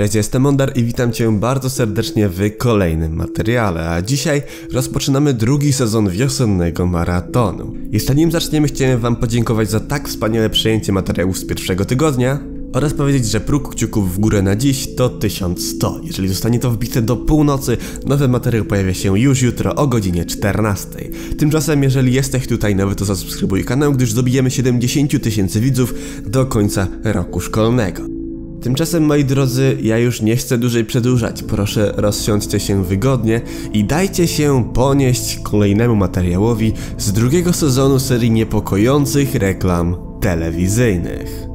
Cześć, jestem Mondar i witam Cię bardzo serdecznie w kolejnym materiale, a dzisiaj rozpoczynamy drugi sezon wiosennego maratonu. Jeszcze nim zaczniemy, chciałem Wam podziękować za tak wspaniałe przejęcie materiałów z pierwszego tygodnia oraz powiedzieć, że próg kciuków w górę na dziś to 1100. Jeżeli zostanie to wbite do północy, nowy materiał pojawia się już jutro o godzinie 14. Tymczasem, jeżeli jesteś tutaj nowy, to zasubskrybuj kanał, gdyż dobijemy 70 tysięcy widzów do końca roku szkolnego. Tymczasem, moi drodzy, ja już nie chcę dłużej przedłużać. Proszę, rozsiądźcie się wygodnie i dajcie się ponieść kolejnemu materiałowi z drugiego sezonu serii niepokojących reklam telewizyjnych.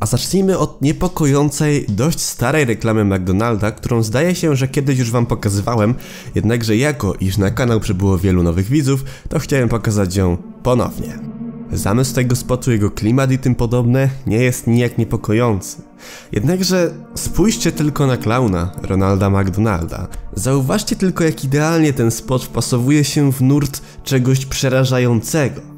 A zacznijmy od niepokojącej, dość starej reklamy McDonalda, którą zdaje się, że kiedyś już wam pokazywałem, jednakże jako iż na kanał przybyło wielu nowych widzów, to chciałem pokazać ją ponownie. Zamysł tego spotu, jego klimat i tym podobne nie jest nijak niepokojący. Jednakże spójrzcie tylko na klauna Ronalda McDonalda. Zauważcie tylko jak idealnie ten spot wpasowuje się w nurt czegoś przerażającego.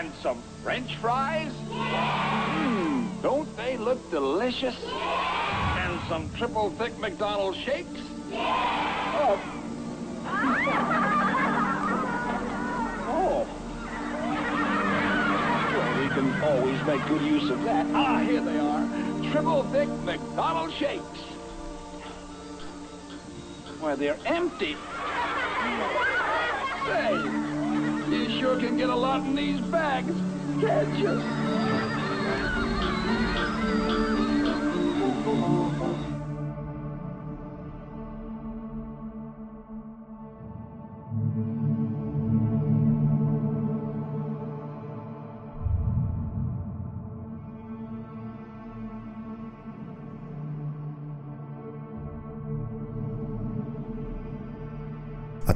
And some French fries? Mmm, don't they look delicious? And some triple thick McDonald's shakes? Oh. Oh. Well, we can always make good use of that. Ah, here they are. Triple thick McDonald's shakes. Why, they're empty. Say, you sure can get a lot in these bags, can't you?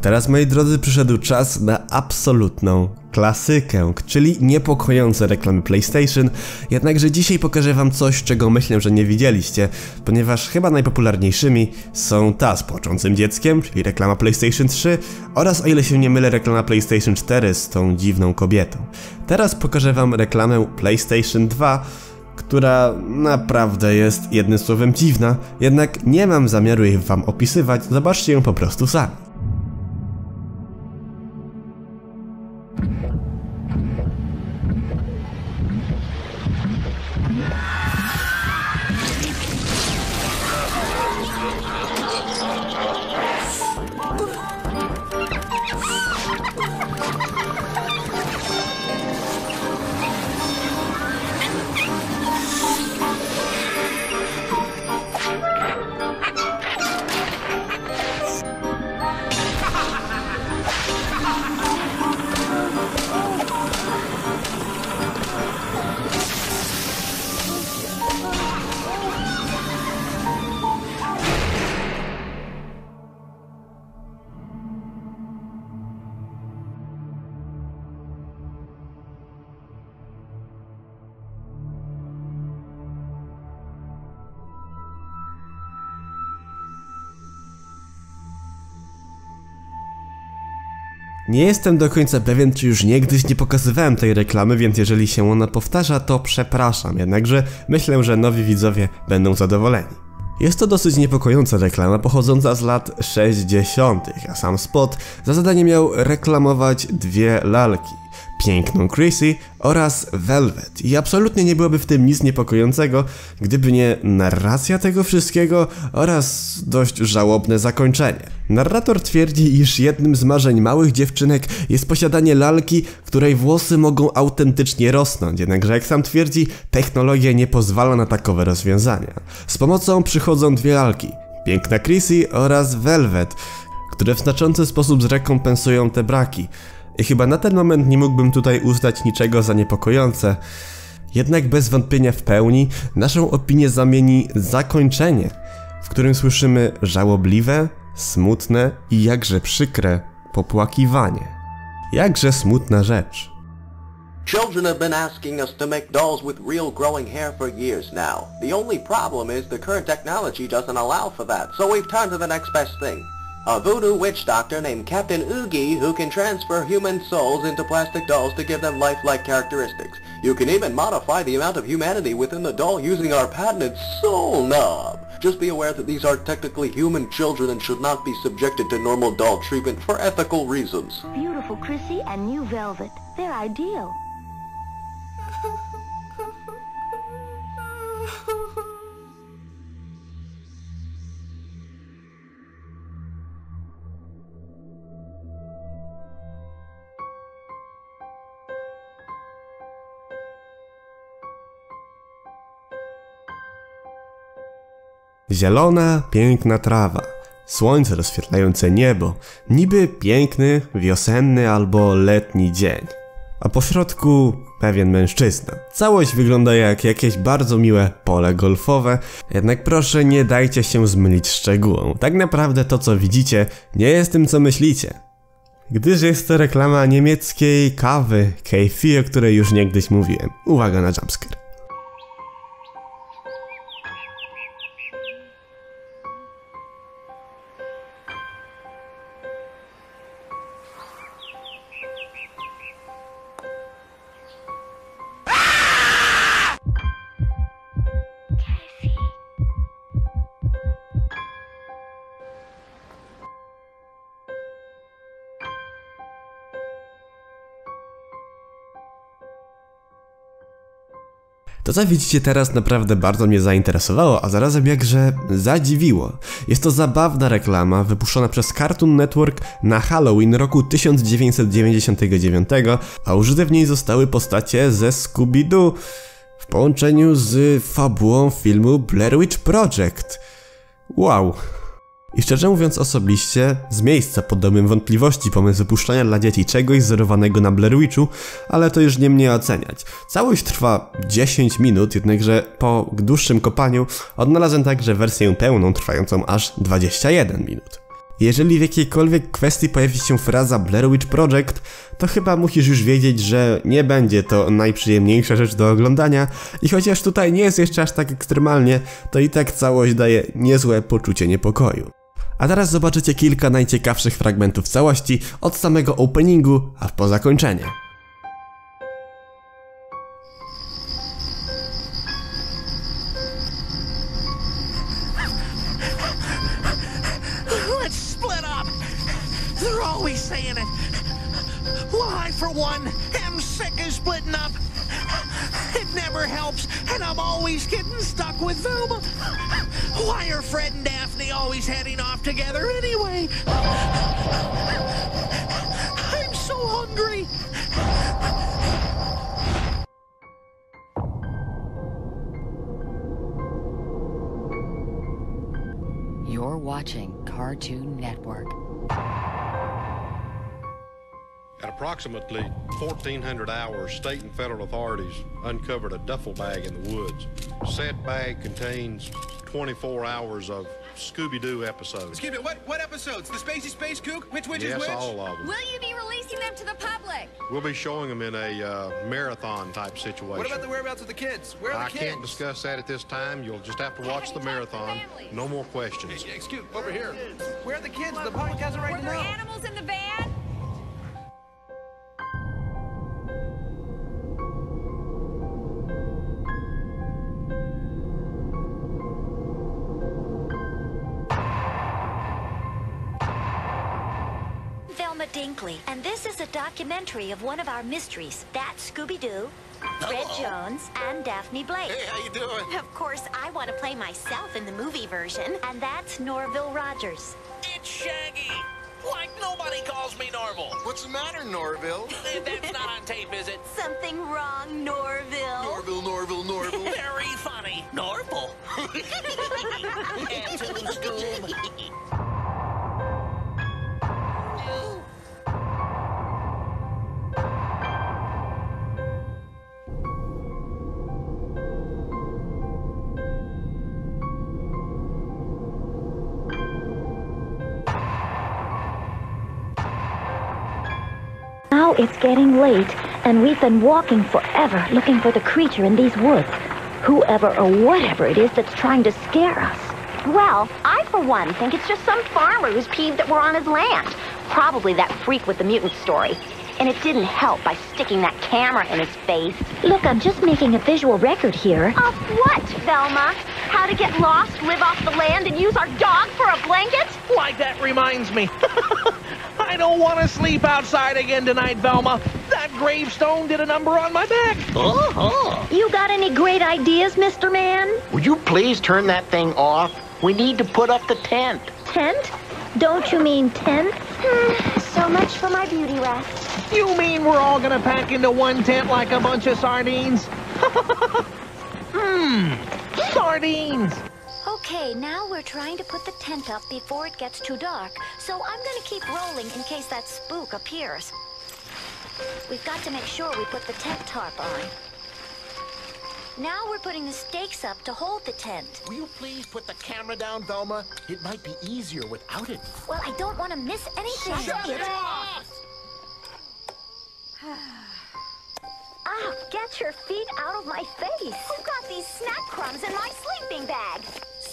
Teraz, moi drodzy, przyszedł czas na absolutną klasykę, czyli niepokojące reklamy PlayStation. Jednakże dzisiaj pokażę wam coś, czego myślę, że nie widzieliście, ponieważ chyba najpopularniejszymi są ta z płaczącym dzieckiem, czyli reklama PlayStation 3 oraz, o ile się nie mylę, reklama PlayStation 4 z tą dziwną kobietą. Teraz pokażę wam reklamę PlayStation 2, która naprawdę jest jednym słowem dziwna, jednak nie mam zamiaru jej wam opisywać, zobaczcie ją po prostu sami. Nie jestem do końca pewien, czy już niegdyś nie pokazywałem tej reklamy, więc jeżeli się ona powtarza, to przepraszam, jednakże myślę, że nowi widzowie będą zadowoleni. Jest to dosyć niepokojąca reklama pochodząca z lat 60., a sam spot za zadanie miał reklamować dwie lalki piękną Chrissy oraz Velvet. I absolutnie nie byłoby w tym nic niepokojącego, gdyby nie narracja tego wszystkiego oraz dość żałobne zakończenie. Narrator twierdzi, iż jednym z marzeń małych dziewczynek jest posiadanie lalki, której włosy mogą autentycznie rosnąć, jednakże jak sam twierdzi, technologia nie pozwala na takowe rozwiązania. Z pomocą przychodzą dwie lalki, piękna Chrissy oraz Velvet, które w znaczący sposób zrekompensują te braki. I chyba na ten moment nie mógłbym tutaj uznać niczego za niepokojące. Jednak bez wątpienia w pełni naszą opinię zamieni zakończenie, w którym słyszymy żałobliwe, smutne i jakże przykre popłakiwanie. Jakże smutna rzecz. Children have been asking us to make dolls with real growing hair for years now. The only problem is the current technology doesn't allow for that, so we've turned to the next best thing. A voodoo witch doctor named Captain Oogie who can transfer human souls into plastic dolls to give them lifelike characteristics. You can even modify the amount of humanity within the doll using our patented soul knob. Just be aware that these are technically human children and should not be subjected to normal doll treatment for ethical reasons. Beautiful Chrissy and new velvet. They're ideal. Zielona, piękna trawa, słońce rozświetlające niebo, niby piękny, wiosenny albo letni dzień. A po środku pewien mężczyzna. Całość wygląda jak jakieś bardzo miłe pole golfowe, jednak proszę nie dajcie się zmylić szczegółom. Tak naprawdę to co widzicie nie jest tym co myślicie. Gdyż jest to reklama niemieckiej kawy Kefir, o której już niegdyś mówiłem. Uwaga na jumpscare. Co widzicie teraz naprawdę bardzo mnie zainteresowało, a zarazem jakże zadziwiło. Jest to zabawna reklama wypuszczona przez Cartoon Network na Halloween roku 1999, a użyte w niej zostały postacie ze Scooby-Doo w połączeniu z fabułą filmu Blair Witch Project. Wow. I szczerze mówiąc osobiście, z miejsca poddałbym wątpliwości pomysł wypuszczania dla dzieci czegoś zerowanego na Blair Witchu, ale to już nie mnie oceniać. Całość trwa 10 minut, jednakże po dłuższym kopaniu odnalazłem także wersję pełną trwającą aż 21 minut. Jeżeli w jakiejkolwiek kwestii pojawi się fraza Blair Witch Project, to chyba musisz już wiedzieć, że nie będzie to najprzyjemniejsza rzecz do oglądania i chociaż tutaj nie jest jeszcze aż tak ekstremalnie, to i tak całość daje niezłe poczucie niepokoju. A teraz zobaczycie kilka najciekawszych fragmentów całości od samego openingu aż po zakończenie. Never helps, and I'm always getting stuck with Velma. Why are Fred and Daphne always heading off together anyway? I'm so hungry. You're watching Cartoon Network. At approximately 1400 hours, state and federal authorities uncovered a duffel bag in the woods. Said bag contains 24 hours of Scooby-Doo episodes. Excuse me, what what episodes? The Spacey Space Kook? Which which is Yes, which? all of them. Will you be releasing them to the public? We'll be showing them in a uh, marathon type situation. What about the whereabouts of the kids? Where are I the kids? I can't discuss that at this time. You'll just have to watch the Have you talked to the marathon. No more questions. Hey, Excuse me, over here. Where are the kids? The public has a right Were to there know. animals in the van? Dinkley, and this is a documentary of one of our mysteries. That's Scooby-Doo, Fred Jones, and Daphne Blake. Hey, how you doing? Of course, I want to play myself in the movie version, and that's Norville Rogers. It's Shaggy. Like nobody calls me normal. What's the matter, Norville? That's not on tape, is it? Something wrong, Norville? Norville, Norville, Norville. Very funny. Norval. and to the Scoob. It's getting late, and we've been walking forever looking for the creature in these woods. Whoever or whatever it is that's trying to scare us. Well, I, for one, think it's just some farmer who's peeved that we're on his land. Probably that freak with the mutant story. And it didn't help by sticking that camera in his face. Look, I'm just making a visual record here. Of what, Velma? How to get lost, live off the land, and use our dog for a blanket? Why, that reminds me. I don't want to sleep outside again tonight, Velma. That gravestone did a number on my back. Uh-huh. You got any great ideas, Mr. Man? Would you please turn that thing off? We need to put up the tent. Tent? Don't you mean tents? Hmm, so much for my beauty rest. You mean we're all gonna pack into one tent like a bunch of sardines? Hmm, sardines. Okay, now we're trying to put the tent up before it gets too dark, so I'm gonna keep rolling in case that spook appears. We've got to make sure we put the tent tarp on. Now we're putting the stakes up to hold the tent. Will you please put the camera down, Velma? It might be easier without it. Well, I don't want to miss anything. Shut it off! Ah, get your feet out of my face. Who got these snack crumbs in my sleeping bag?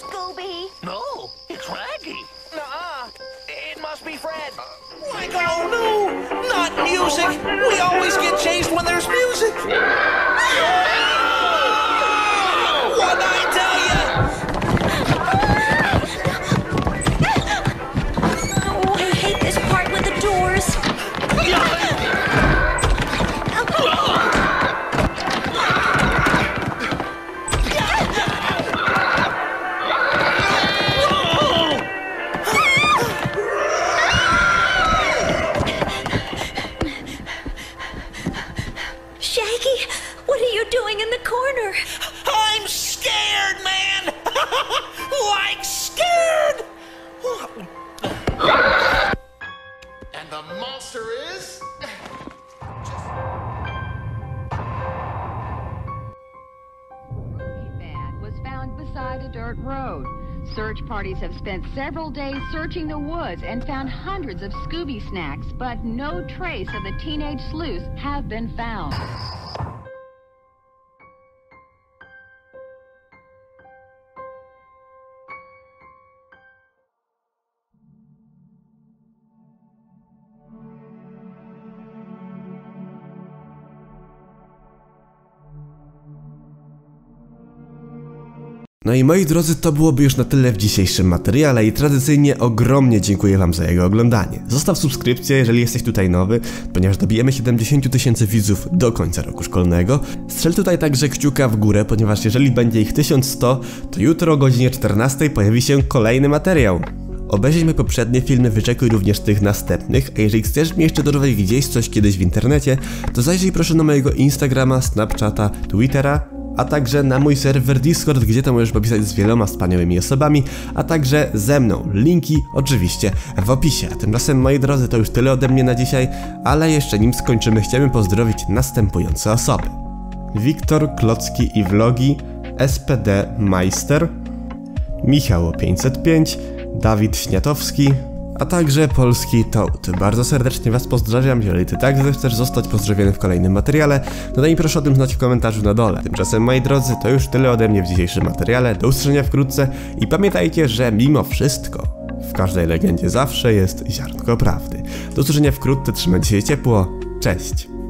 Scooby? No, it's Raggy. Nuh-uh. It must be Fred. Uh, like, oh no, not music. We always get chased when there's music. Spent several days searching the woods and found hundreds of Scooby snacks, but no trace of the teenage sleuths have been found. No i moi drodzy, to byłoby już na tyle w dzisiejszym materiale i tradycyjnie ogromnie dziękuję Wam za jego oglądanie. Zostaw subskrypcję, jeżeli jesteś tutaj nowy, ponieważ dobijemy 70 tysięcy widzów do końca roku szkolnego. Strzel tutaj także kciuka w górę, ponieważ jeżeli będzie ich 1100, to jutro o godzinie 14 pojawi się kolejny materiał. Obejrzyj moje poprzednie filmy, wyczekuj również tych następnych, a jeżeli chcesz mnie jeszcze dorwać gdzieś coś kiedyś w internecie, to zajrzyj proszę na mojego Instagrama, Snapchata, Twittera, a także na mój serwer Discord, gdzie to możesz popisać z wieloma wspaniałymi osobami, a także ze mną. Linki oczywiście w opisie. A tymczasem, moi drodzy, to już tyle ode mnie na dzisiaj, ale jeszcze nim skończymy, chciałbym pozdrowić następujące osoby. Wiktor Klocki i Vlogi, SPD Meister, Michał 505, Dawid Śniatowski, a także polski Toad. Bardzo serdecznie Was pozdrawiam, jeżeli Ty także chcesz zostać pozdrowiony w kolejnym materiale, to daj mi proszę o tym znać w komentarzu na dole. Tymczasem, moi drodzy, to już tyle ode mnie w dzisiejszym materiale, do usłyszenia wkrótce i pamiętajcie, że mimo wszystko, w każdej legendzie zawsze jest ziarnko prawdy. Do usłyszenia wkrótce, trzymajcie się ciepło, cześć!